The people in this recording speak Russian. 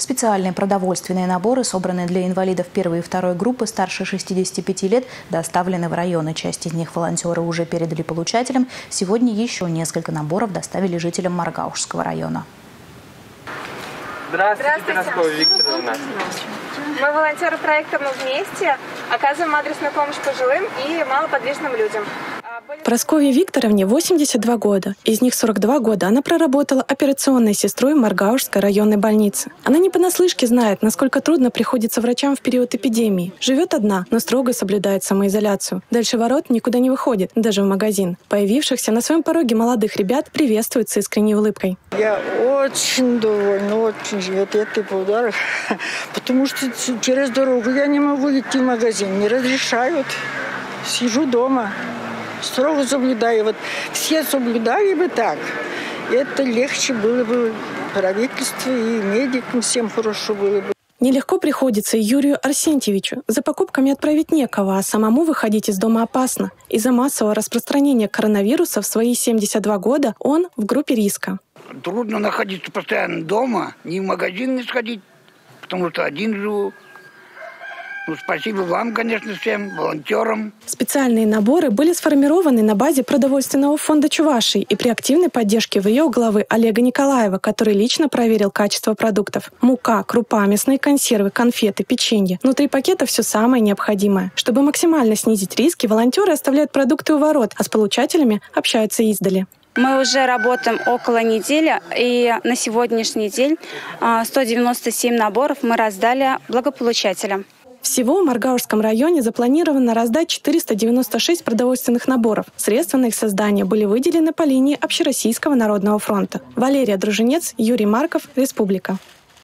Специальные продовольственные наборы, собранные для инвалидов первой и второй группы старше 65 лет, доставлены в районы. Часть из них волонтеры уже передали получателям. Сегодня еще несколько наборов доставили жителям Маргаушского района. Здравствуйте, Пирожкова Викторовна. Мы волонтеры проекта «Мы вместе», оказываем адресную помощь пожилым и малоподвижным людям. Просковье Викторовне 82 года. Из них 42 года она проработала операционной сестрой Маргаушской районной больнице. Она не понаслышке знает, насколько трудно приходится врачам в период эпидемии. Живет одна, но строго соблюдает самоизоляцию. Дальше ворот никуда не выходит, даже в магазин. Появившихся на своем пороге молодых ребят приветствует с искренней улыбкой. Я очень довольна, очень живет этой подарок, потому что через дорогу я не могу идти в магазин, не разрешают. Сижу дома строго соблюдаю. Вот все соблюдали бы так, это легче было бы правительству и медикам всем хорошо было бы. Нелегко приходится Юрию Арсентьевичу. За покупками отправить некого, а самому выходить из дома опасно. Из-за массового распространения коронавируса в свои 72 года он в группе риска. Трудно находиться постоянно дома, ни в магазин не сходить, потому что один живу. Ну, спасибо вам, конечно, всем, волонтерам. Специальные наборы были сформированы на базе продовольственного фонда Чувашии и при активной поддержке в ее главы Олега Николаева, который лично проверил качество продуктов. Мука, крупа, мясные консервы, конфеты, печенье. Внутри пакета все самое необходимое. Чтобы максимально снизить риски, волонтеры оставляют продукты у ворот, а с получателями общаются издали. Мы уже работаем около недели, и на сегодняшний день 197 наборов мы раздали благополучателям. Всего в Маргаушском районе запланировано раздать 496 продовольственных наборов. Средства на их создание были выделены по линии Общероссийского народного фронта. Валерия Дружинец, Юрий Марков, Республика.